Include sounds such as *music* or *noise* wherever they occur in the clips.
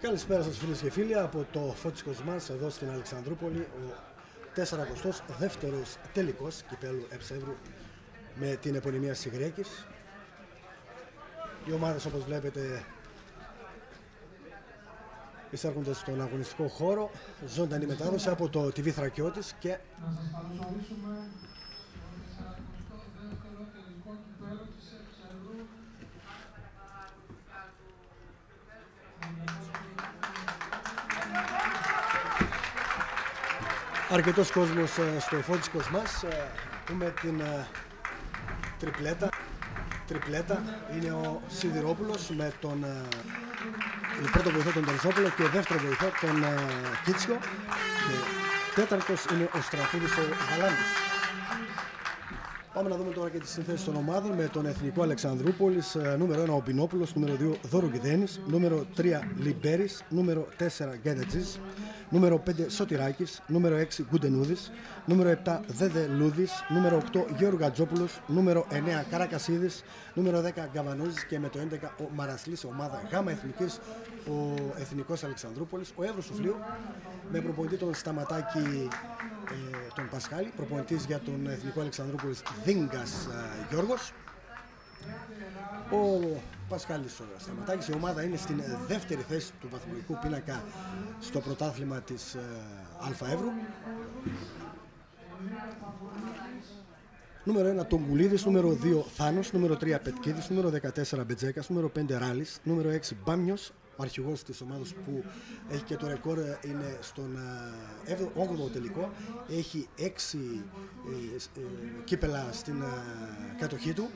Καλησπέρα σας φίλες και φίλοι από το Φώτης Κοσμάς εδώ στην Αλεξανδρούπολη ο 42ος τελικός κυπέλου Εψεύρου με την επωνυμία Σιγρέκης. Οι ομάδες όπως βλέπετε εισέρχονται στον αγωνιστικό χώρο ζωντανή μετάδοση από το TV Θρακιώτης και αρκετός κόσμος ε, στο φώτισκος μας πούμε την ε, τριπλέτα. Τριπλέτα. Είναι ο Σιδηρόπουλος με τον ε, πρώτο βοηθό τον Τερζόπουλο και δεύτερο βοηθό τον Κίτσιο. Και τέταρτος είναι ο Στραφίδης ο Γαλάντης. Πάμε να δούμε τώρα και τις συνθέσεις των ομάδων με τον Εθνικό Αλεξανδρούπολης. Νούμερο 1 ο Πινόπουλος, νούμερο 2 Δόρου Γιδένης, νούμερο 3 Λιμπέρης, νούμερο 4 Γκέντατζη, νούμερο 5 Σωτηράκης, νούμερο 6 Γκουντενούδη, νούμερο 7 Δέδε Λούδη, νούμερο 8 Γιώργο Gatζόπουλο, νούμερο 9 Καρακασίδης, νούμερο 10 Γκαβανούζη και με το 11 ο Μαρασλής, ομάδα Γάμα Εθνικής, ο Εθνικός Αλεξανδρούπολης, ο Εύρος Σουφλίου. Με προπονητή τον Σταματάκη ε, τον Πασχάλη, προπονητής για τον Εθνικό Αλεξανδρούπολης Δίνγκας ε, Γιώργος. Ο Πασχάλης ο Σταματάκης, η ομάδα είναι στην δεύτερη θέση του βαθμολογικού πίνακα στο πρωτάθλημα της ε, Αλφα Εύρου. Νούμερο 1 Τογκουλίδης, νούμερο 2 Θάνος, νούμερο 3 Πετκίδης, νούμερο 14 Μπετζέκας, νούμερο 5 Ράλης, νούμερο 6 Μπάμιος, ο αρχηγός της ομάδας που έχει και το ρεκόρ είναι στον 8ο τελικό. Έχει 6 ε, ε, κύπελα στην κατοχή του.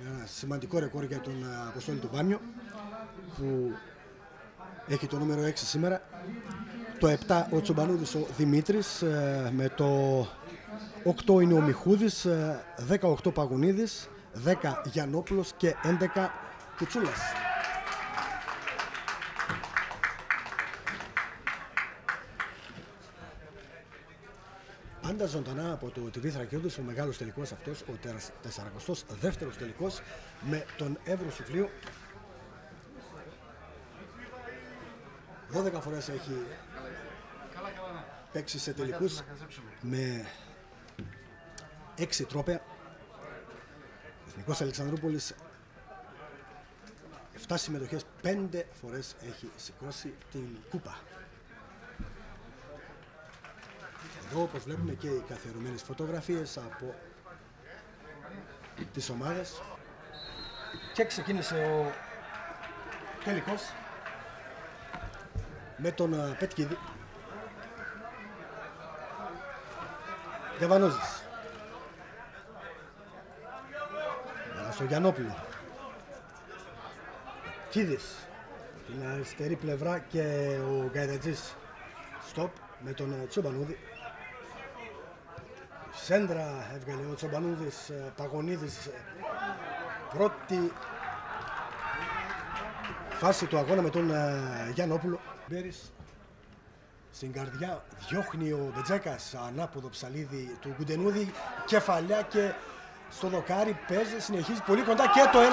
Ένα σημαντικό ρεκόρ για τον Αποστόλη του Μπάμιο που έχει το νούμερο 6 σήμερα. Το 7 ο Τσομπανούδης ο Δημήτρης ε, με το 8 είναι ο Μιχούδης, 18 Παγωνίδης, 10 Γιαννόπουλος και 11 Κουτσούλας. Πάντα ζωντανά από το TV Θρακιώδης ο μεγάλος τελικός αυτός, ο 42ος τελικός με τον Εύρο Σουφλίου 12 φορές έχει παίξει σε τελικούς με 6 τρόπαια. Εθνικός Αλεξανδρούπολης 7 συμμετοχές, 5 φορές έχει σηκώσει την κούπα. Εδώ όπως βλέπουμε και οι καθιερωμένες φωτογραφίες από τις ομάδες. Και ξεκίνησε ο τελικός με τον Πετκίδη. Διαβανόζης στο Γιαννόπουλο. Κίδης. Την αριστερή πλευρά και ο Γκαϊδατζής στοπ με τον Τσομπανούδη Σέντρα έβγαλε ο Τσομπανούδης, ε, Παγωνίδης, ε, πρώτη φάση του αγώνα με τον ε, Γιαννόπουλο. Μπέρις στην καρδιά διώχνει ο Μπετζέκας ανάποδο ψαλίδι του Γκουντενούδη, κεφαλιά και στο δοκάρι παίζει, συνεχίζει πολύ κοντά και το 1-0.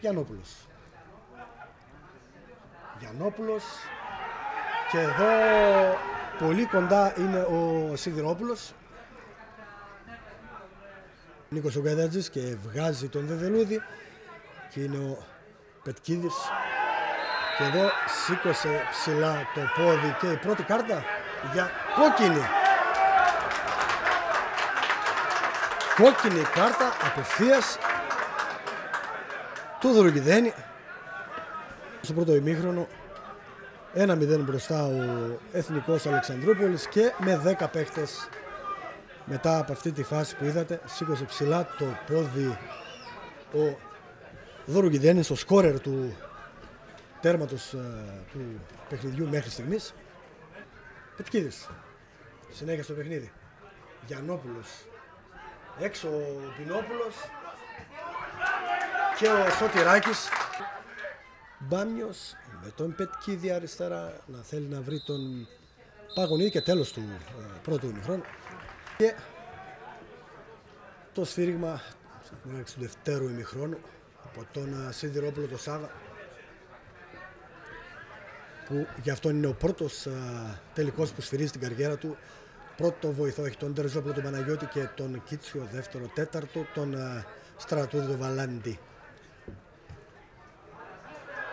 Γιαννόπουλος. Γιαννόπουλος και εδώ πολύ κοντά είναι ο Σιδηρόπουλος. Νίκος Ογκαδάτζης και βγάζει τον Δεδελούδη και είναι ο Πετκίδης. Και εδώ σήκωσε ψηλά το πόδι και η πρώτη κάρτα για κόκκινη. Κόκκινη κάρτα απευθείας του Δρογιδένη. Στο πρώτο ημίχρονο 1-0 μπροστά ο Εθνικός Αλεξανδρούπολης και με 10 παίχτες μετά από αυτή τη φάση που είδατε σήκωσε ψηλά το πόδι ο Δώρου Γιδένης, ο σκόρερ του τέρματος ε, του παιχνιδιού μέχρι στιγμής. Πετκίδης, συνέχεια στο παιχνίδι. Γιαννόπουλος, έξω ο Πινόπουλος και ο Σωτηράκης Μπάμιος με τον Πετκίδη αριστερά να θέλει να βρει τον Παγωνίδη και τέλος του ε, πρώτου ημιχρόνου. Και Το σφύριγμα του δευτέρου ημιχρόνου από τον Σιδηρόπουλο το Σάβα που γι' αυτό είναι ο πρώτος τελικός που σφυρίζει την καριέρα του. Πρώτο βοηθό έχει τον Τερζόπουλο τον Παναγιώτη και τον Κίτσιο, δεύτερο, τέταρτο, τον Στρατούδη τον Βαλάντι.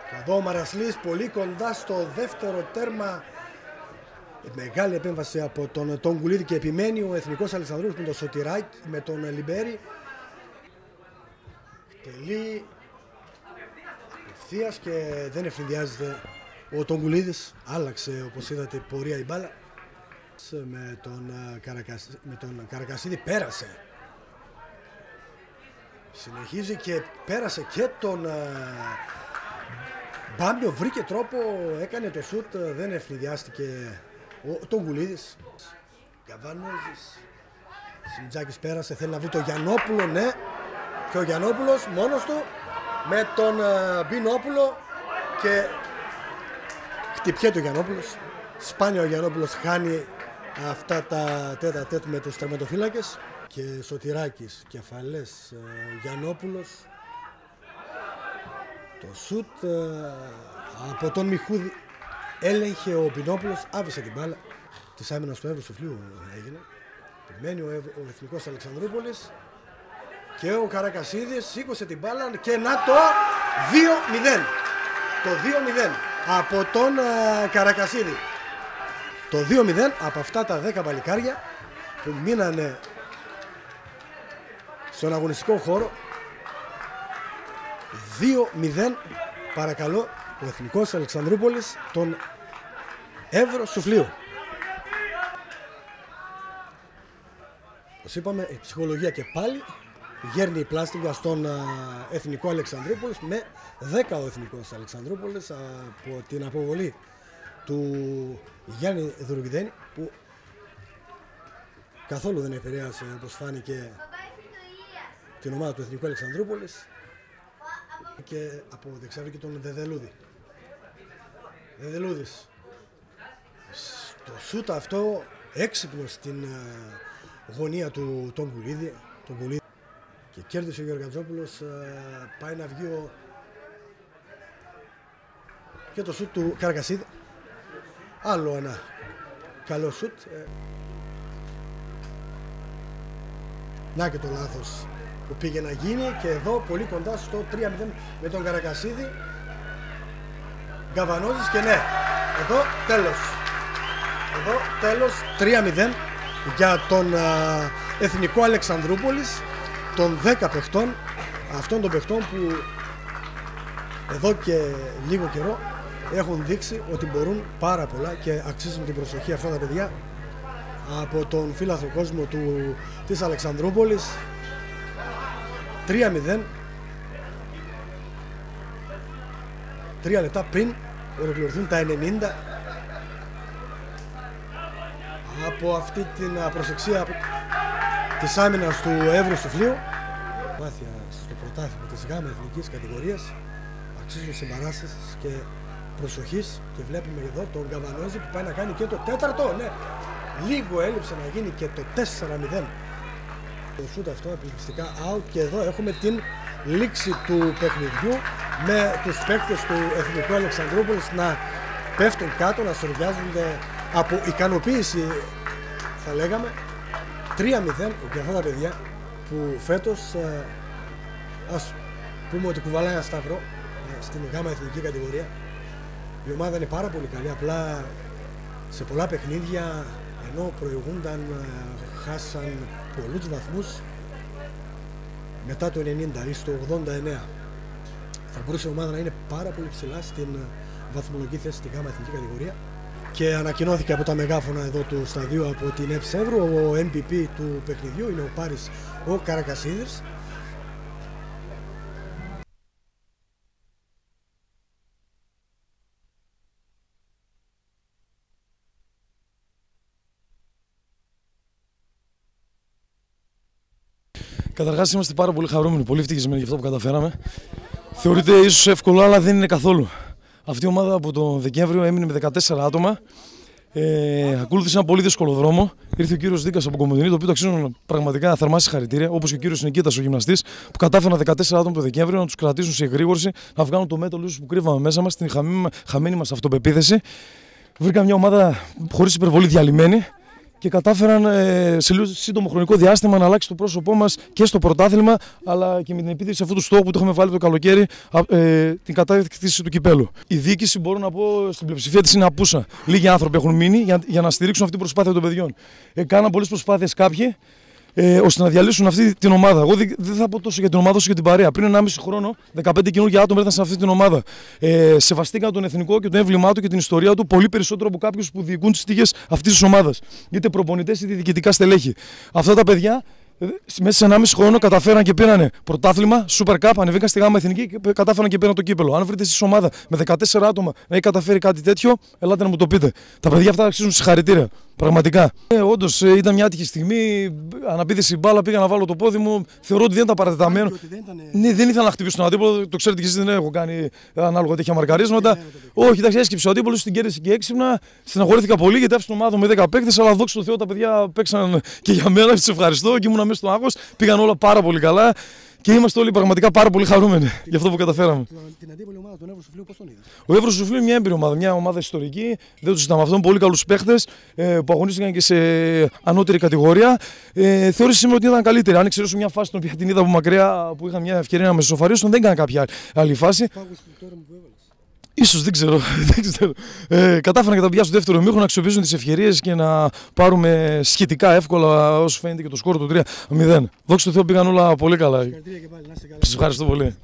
Και εδώ ο Μαρασλής πολύ κοντά στο δεύτερο τέρμα. Μεγάλη επέμβαση από τον, τον Κουλίδη και επιμένει ο Εθνικός Αλεξανδρούς με τον Σωτηράκη, με τον Λιμπέρι. Τελεί ευθείας και δεν ευθυνδιάζεται ο Τονκουλίδης. Άλλαξε όπως είδατε πορεία η μπάλα. Με τον, με τον Καρακασίδη πέρασε. Συνεχίζει και πέρασε και τον Μπάμπιο βρήκε τρόπο, έκανε το σουτ, δεν ευνηδιάστηκε ο Τονγκουλίδης. Καβανόζης. Σιμιτζάκης πέρασε, θέλει να βρει το Γιαννόπουλο, ναι. Και ο Γιαννόπουλος μόνος του με τον Μπινόπουλο και χτυπιέται ο Γιαννόπουλος. Σπάνια ο Γιαννόπουλος χάνει αυτά τα τέτα τέτ με τους τερματοφύλακες και Σωτηράκης, κεφαλές, Γιαννόπουλος το σουτ ε, από τον Μιχούδη έλεγχε ο Πινόπουλος, άφησε την μπάλα της άμυνας του Εύρου Σουφλίου έγινε. Περιμένει ο, ο Εθνικός Αλεξανδρούπολης και ο Καρακασίδης σήκωσε την μπάλα και να το 2-0. Το 2-0 από τον uh, Καρακασίδη. Το 2-0 από αυτά τα 10 παλικάρια που μείνανε στον αγωνιστικό χώρο 2-0 παρακαλώ ο Εθνικός Αλεξανδρούπολης τον Εύρο Σουφλίου. Όπως είπαμε η ψυχολογία και πάλι γέρνει η πλάστιγκα στον Εθνικό Αλεξανδρούπολης με 10 ο Εθνικός Αλεξανδρούπολης από την αποβολή του Γιάννη Δουρουγκιδένη που καθόλου δεν επηρέασε όπως φάνηκε την ομάδα του Εθνικού Αλεξανδρούπολης και από δεξιά και τον Δεδελούδη. Δεδελούδης. Το σούτ αυτό έξυπνος στην ε, γωνία του τον Κουλίδη, τον Κουλίδη. Και κέρδισε ο Γεωργατζόπουλος, ε, πάει να βγει ο... Και το σούτ του Καρακασίδη. Άλλο ένα καλό σούτ. Ε. Να και το λάθος που πήγε να γίνει και εδώ πολύ κοντά στο 3-0 με τον Καρακασίδη Γκαβανόζης και ναι εδώ τέλος. Εδώ τέλος 3-0 για τον α, Εθνικό Αλεξανδρούπολης των 10 παιχτών αυτών των παιχτών που εδώ και λίγο καιρό έχουν δείξει ότι μπορούν πάρα πολλά και αξίζουν την προσοχή αυτά τα παιδιά από τον φίλαθρο κόσμο του, της Αλεξανδρούπολης 3-0 Τρία λεπτά πριν ολοκληρωθούν τα 90 από αυτή την προσεξία της άμυνας του Εύρου Σουφλίου. Μάθια στο πρωτάθλημα της ΓΑΜΑ εθνικής κατηγορίας. Αξίζουν συμπαράστασης και προσοχής. Και βλέπουμε εδώ τον Καβανόζη που πάει να κάνει και το τέταρτο. Ναι, λίγο έλειψε να γίνει και το 4-0 το σούτ αυτό επιλεκτικά out και εδώ έχουμε την λήξη του παιχνιδιού με τους παίκτες του Εθνικού Αλεξανδρούπολης να πέφτουν κάτω, να σοριάζονται από ικανοποίηση θα λέγαμε 3-0 για αυτά τα παιδιά που φέτος ε, ας πούμε ότι κουβαλάει ένα σταυρό ε, στην γάμα εθνική κατηγορία. Η ομάδα είναι πάρα πολύ καλή απλά σε πολλά παιχνίδια ενώ προηγούνταν ε, χάσαν πολλούς βαθμούς. Μετά το 90 ή στο 89 θα μπορούσε η ομάδα να είναι πάρα πολύ ψηλά στην βαθμολογική θέση στην ΓΑΜΑ εθνική κατηγορία. Και ανακοινώθηκε από τα μεγάφωνα εδώ του σταδίου από την Ευσεύρου ο MVP του παιχνιδιού είναι ο Πάρης ο Καρακασίδης Καταρχάς είμαστε πάρα πολύ χαρούμενοι, πολύ ευτυχισμένοι για αυτό που καταφέραμε. Θεωρείται ίσως εύκολο, αλλά δεν είναι καθόλου. Αυτή η ομάδα από τον Δεκέμβριο έμεινε με 14 άτομα Ε, ακολούθησε ένα πολύ δύσκολο δρόμο. Ήρθε ο κύριος Δίκας από Κομωτινή, το οποίο το αξίζουν πραγματικά θερμά συγχαρητήρια. Όπως και ο κύριος Νικήτας, ο γυμναστής, που κατάφεραν 14 άτομα το Δεκέμβριο να τους κρατήσουν σε εγρήγορση, να βγάλουν το μέτωπο που κρύβαμε μέσα μας, την χαμένη μας αυτοπεποίθηση. Βρήκα μια ομάδα χωρίς υπερβολή διαλυμένη και κατάφεραν ε, σε λίγο σύντομο χρονικό διάστημα να αλλάξει το πρόσωπό μας και στο πρωτάθλημα, αλλά και με την επίθεση αυτού του στόχου που το έχουμε βάλει το καλοκαίρι, ε, την κατάρτιση του κυπέλου. Η διοίκηση, μπορώ να πω, στην πλειοψηφία της είναι απούσα. Λίγοι άνθρωποι έχουν μείνει για, για να στηρίξουν αυτή την προσπάθεια των παιδιών. Ε, κάναν πολλές προσπάθειες κάποιοι, ε, ώστε να διαλύσουν αυτή την ομάδα. Εγώ δεν θα πω τόσο για την ομάδα όσο για την παρέα. Πριν 1,5 χρόνο, 15 καινούργια άτομα ήρθαν σε αυτή την ομάδα. Ε, σεβαστήκαν τον εθνικό και το έμβλημά του και την ιστορία του πολύ περισσότερο από κάποιους που διοικούν τις τύχε αυτής της ομάδας. Είτε προπονητές είτε διοικητικά στελέχη. Αυτά τα παιδιά ε, μέσα σε 1,5 χρόνο καταφέραν και πήραν πρωτάθλημα, Super Cup, ανεβήκαν στη γάμα εθνική και κατάφεραν και πήραν το κύπελο. Αν βρείτε εσείς ομάδα με 14 άτομα να έχει καταφέρει κάτι τέτοιο, ελάτε να μου το πείτε. Τα παιδιά αυτά αξίζουν συγχαρητήρια. Πραγματικά. Ε, Όντως ε, ήταν μια άτυχη στιγμή. Αναπήδηση μπάλα, πήγα να βάλω το πόδι μου. Θεωρώ ότι δεν ήταν παρατεταμένο. Δεν, ήταν... ναι, δεν ήθελα να χτυπήσω τον αντίπολο. Το ξέρετε και εσείς δεν έχω κάνει ανάλογα τέτοια μαρκαρίσματα. Ναι, ναι, Όχι, εντάξει, έσκυψε ο αντίπολος, την κέρδισε και έξυπνα. Συναγορήθηκα πολύ γιατί άφησε την ομάδα με 10 παίκτες. Αλλά δόξα τω Θεώ τα παιδιά παίξαν και για μένα. Τους ευχαριστώ και ήμουν μέσα στο άγχος. Πήγαν όλα πάρα πολύ καλά. Και είμαστε όλοι πραγματικά πάρα πολύ χαρούμενοι για αυτό που καταφέραμε. Την αντίπολη ομάδα, τον Εύρο Σουφλίου, πώς τον είδες; Ο Εύρο Σουφλίου είναι μια έμπειρη ομάδα, μια ομάδα ιστορική. Δεν τους συζητάμε αυτόν. Πολύ καλούς παίχτες ε, που αγωνίστηκαν και σε ανώτερη κατηγορία. Ε, θεώρησε σήμερα ότι ήταν καλύτερη. Αν εξαιρέσω μια φάση την οποία την είδα από μακριά που είχα μια ευκαιρία να με σοφαρίσουν, δεν έκανα κάποια άλλη φάση. Ίσως δεν ξέρω. *laughs* δεν ξέρω. Ε, κατάφεραν και τα παιδιά στο δεύτερο μήχο να αξιοποιήσουν τις ευκαιρίες και να πάρουμε σχετικά εύκολα όσο φαίνεται και το σκόρ του 3-0. Δόξα τω Θεώ πήγαν όλα πολύ καλά. Σας ευχαριστώ πολύ.